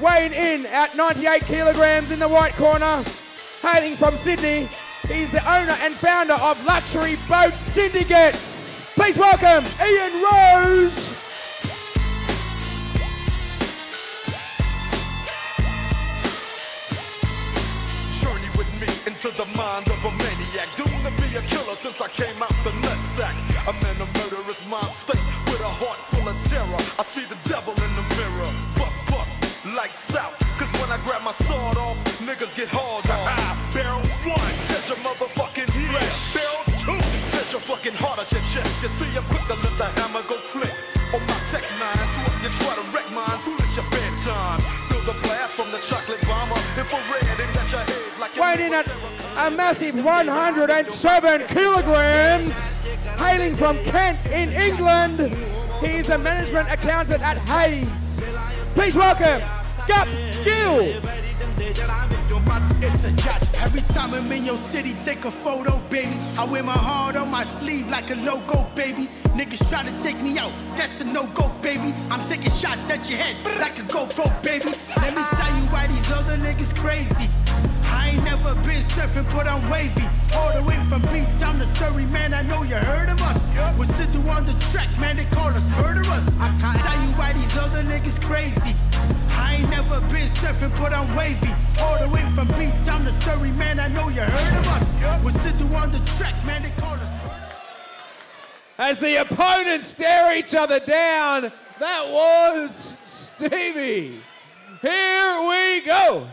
weighing in at 98 kilograms in the white corner, hailing from Sydney. He's the owner and founder of Luxury Boat Syndicates. Please welcome Ian Rose. Journey with me into the mind of a maniac. To be a killer since I came out the nutsack. Murderous get hauled off. Barrel one, touch your motherfucking head. Barrel two, touch your fucking heart at your chest. You see, I'm quick to let the hammer go click. On my tech nine, so if you try to wreck mine, foolish your bedtime. Feel the blast from the chocolate bomber. Infrared, aimed at your head like a Weighing in at a massive 107 kilograms, hailing from Kent in England. He's a management accountant at Hayes. Please welcome Gup Gill. It's a judge. Every time I'm in your city, take a photo, baby. I wear my heart on my sleeve like a logo, baby. Niggas try to take me out, that's a no-go, baby. I'm taking shots at your head like a GoPro, baby. Let me tell you why these other niggas crazy. I ain't never been surfing, but I'm wavy. All the way from beach, I'm the Surrey man. I know you heard of us. We're on the track, man. They call us murderers. I can't tell you why these other niggas crazy. I ain't never been surfing, but I'm wavy. All the way from Surrey man. I know you heard of us. We're still on the track, man. They call us murderers. As the opponents stare each other down, that was Stevie. Here we go.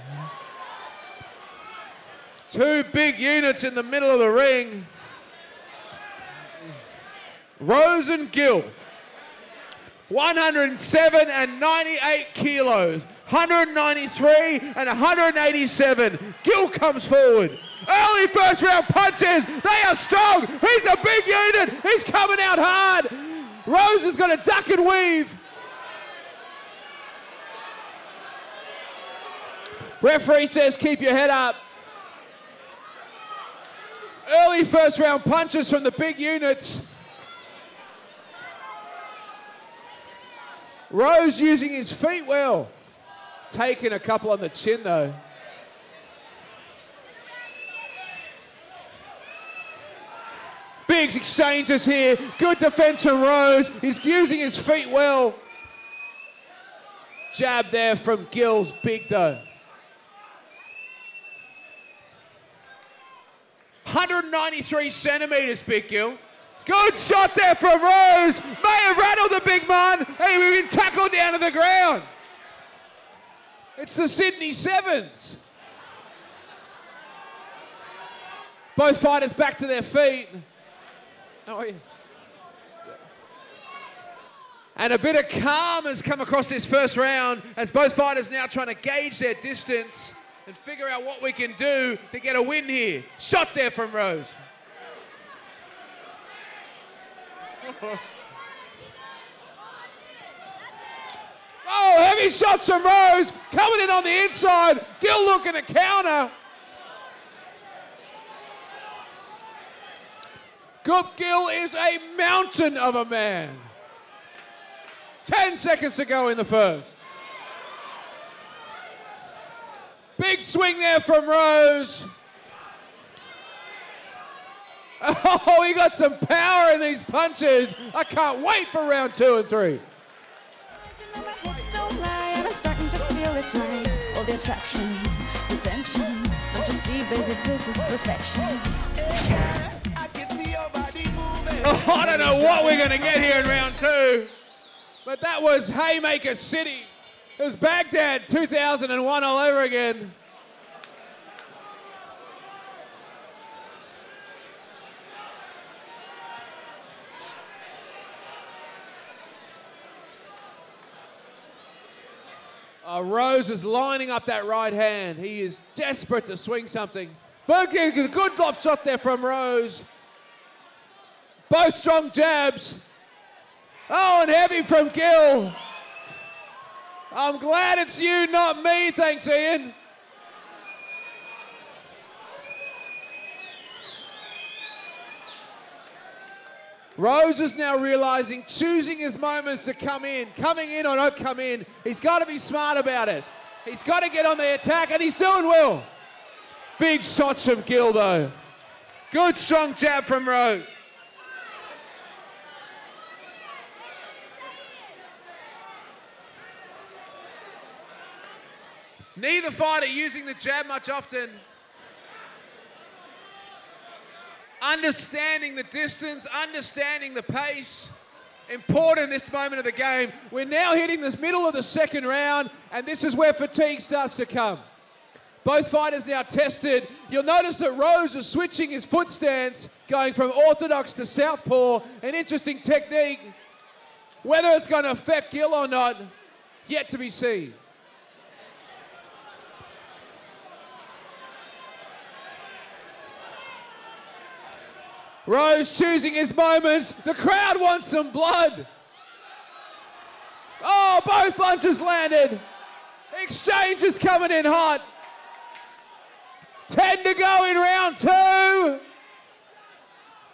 Two big units in the middle of the ring. Rose and Gill. 107 and 98 kilos. 193 and 187. Gill comes forward. Early first round punches. They are strong. He's a big unit. He's coming out hard. Rose is going to duck and weave. Referee says keep your head up. Early first round punches from the big units. Rose using his feet well. Taking a couple on the chin though. Big exchanges here. Good defense from Rose. He's using his feet well. Jab there from Gills. Big though. 193 centimeters, Big Gill. Good shot there from Rose. May have rattled the big man. Hey, we've been tackled down to the ground. It's the Sydney Sevens. Both fighters back to their feet. How are you? And a bit of calm has come across this first round as both fighters now trying to gauge their distance and figure out what we can do to get a win here. Shot there from Rose. Oh, heavy shots from Rose coming in on the inside. Gill looking to counter. Gup Gill is a mountain of a man. 10 seconds to go in the first. Big swing there from Rose. Oh, he got some power in these punches. I can't wait for round two and three. My hips don't lie, and I'm starting to feel it's right. All the attraction, the tension. Don't you see, baby, this is perfection. I can see your body moving. Oh, I don't know what we're going to get here in round two, but that was Haymaker City. It was Baghdad 2001 all over again. Uh, Rose is lining up that right hand. He is desperate to swing something. A good left shot there from Rose. Both strong jabs. Oh, and heavy from Gill. I'm glad it's you, not me. Thanks, Ian. Rose is now realizing, choosing his moments to come in. Coming in or not come in, he's got to be smart about it. He's got to get on the attack, and he's doing well. Big shots from Gill, though. Good, strong jab from Rose. Neither fighter using the jab much often. Understanding the distance, understanding the pace. Important this moment of the game. We're now hitting this middle of the second round, and this is where fatigue starts to come. Both fighters now tested. You'll notice that Rose is switching his foot stance, going from orthodox to southpaw. An interesting technique. Whether it's going to affect Gill or not, yet to be seen. Rose choosing his moments. The crowd wants some blood. Oh, both punches landed. Exchange is coming in hot. 10 to go in round two.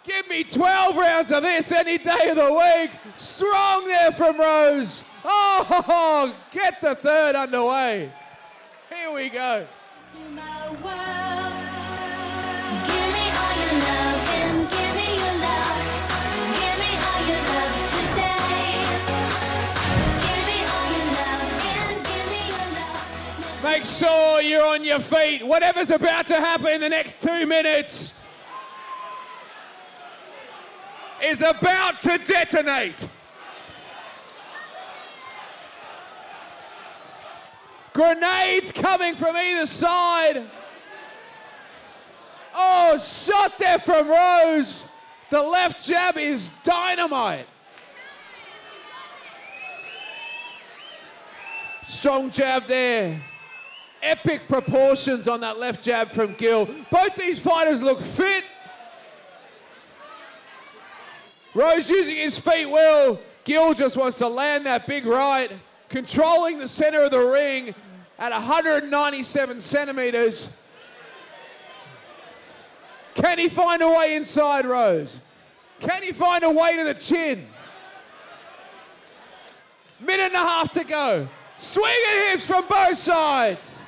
Give me 12 rounds of this any day of the week. Strong there from Rose. Oh, get the third underway. Here we go. Make sure you're on your feet. Whatever's about to happen in the next two minutes is about to detonate. Grenades coming from either side. Oh, shot there from Rose. The left jab is dynamite. Strong jab there. Epic proportions on that left jab from Gill. Both these fighters look fit. Rose using his feet well. Gill just wants to land that big right, controlling the center of the ring at 197 centimeters. Can he find a way inside Rose? Can he find a way to the chin? Minute and a half to go. Swinging hips from both sides.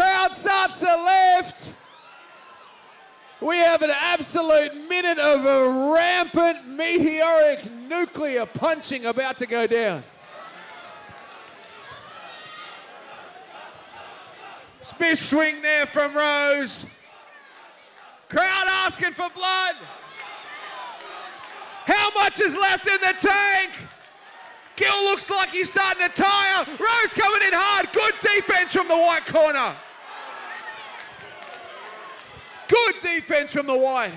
Crowd starts to left. We have an absolute minute of a rampant meteoric nuclear punching about to go down. Smith swing there from Rose. Crowd asking for blood. How much is left in the tank? Gill looks like he's starting to tire. Rose coming in hard. Good defense from the white corner. Good defense from the white.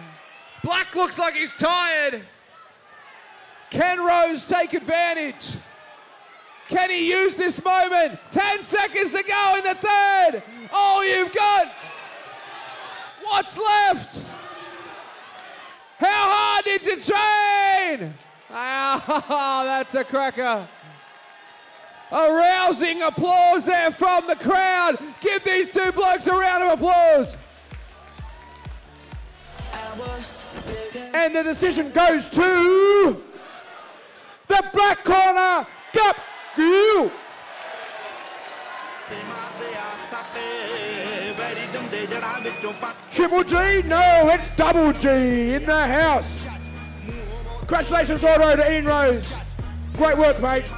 Black looks like he's tired. Can Rose take advantage? Can he use this moment? 10 seconds to go in the third. All you've got. What's left? How hard did you train? Ah, that's a cracker. A rousing applause there from the crowd. Give these two blokes a round of applause. And the decision goes to the black corner, Gup Gill. Triple G? No, it's double G in the house. Congratulations, road to Ian Rose. Great work, mate.